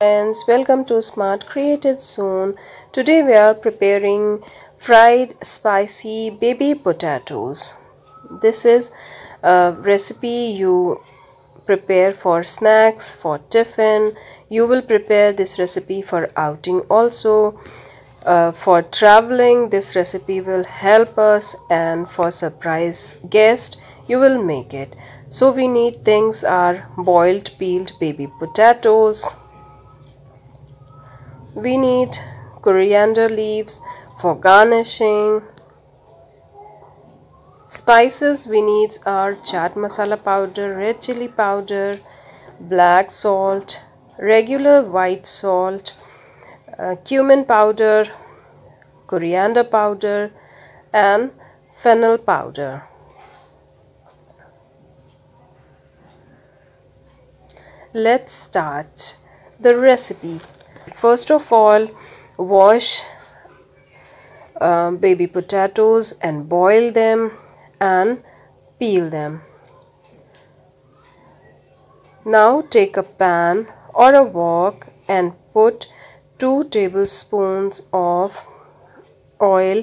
friends welcome to smart creative zone. Today we are preparing fried spicy baby potatoes. This is a recipe you prepare for snacks for tiffin. You will prepare this recipe for outing also. Uh, for traveling this recipe will help us and for surprise guest you will make it. So we need things are boiled peeled baby potatoes we need coriander leaves for garnishing. Spices we need are chaat masala powder red chili powder black salt regular white salt uh, cumin powder coriander powder and fennel powder. Let's start the recipe first of all wash uh, baby potatoes and boil them and peel them. Now take a pan or a wok and put 2 tablespoons of oil.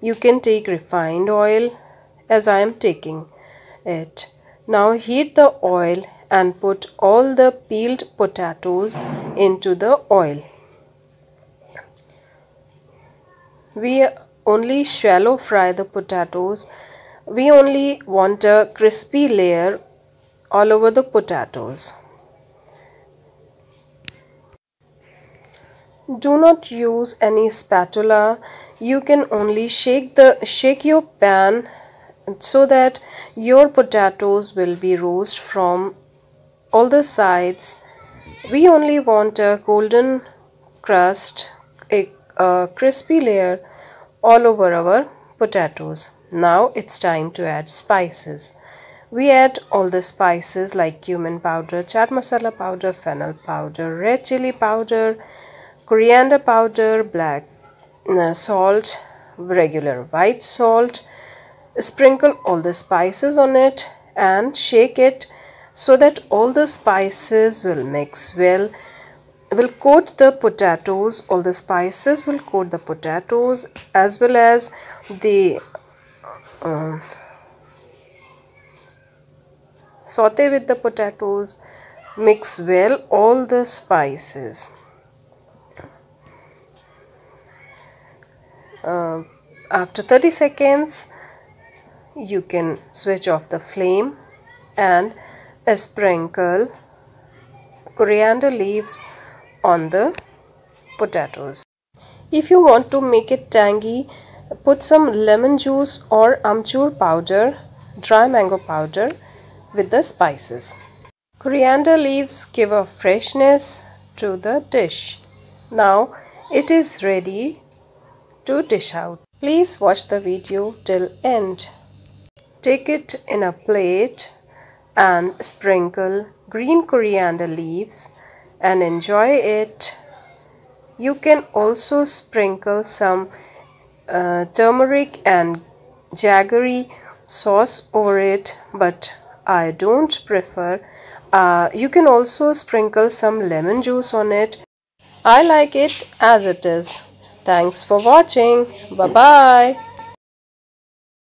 You can take refined oil as I am taking it. Now heat the oil and put all the peeled potatoes into the oil. We only shallow fry the potatoes. We only want a crispy layer all over the potatoes. Do not use any spatula. You can only shake the shake your pan so that your potatoes will be roast from all the sides we only want a golden crust a, a crispy layer all over our potatoes. Now it's time to add spices. We add all the spices like cumin powder chaat masala powder fennel powder red chili powder coriander powder black uh, salt regular white salt. Sprinkle all the spices on it and shake it so that all the spices will mix well. Will coat the potatoes. All the spices will coat the potatoes as well as the uh, saute with the potatoes. Mix well all the spices. Uh, after 30 seconds you can switch off the flame and sprinkle coriander leaves on the potatoes. If you want to make it tangy, put some lemon juice or amchur powder, dry mango powder with the spices. Coriander leaves give a freshness to the dish. Now it is ready to dish out. Please watch the video till end. Take it in a plate and sprinkle green coriander leaves and enjoy it. You can also sprinkle some uh, turmeric and jaggery sauce over it but I don't prefer. Uh, you can also sprinkle some lemon juice on it. I like it as it is. Thanks for watching. Bye-bye.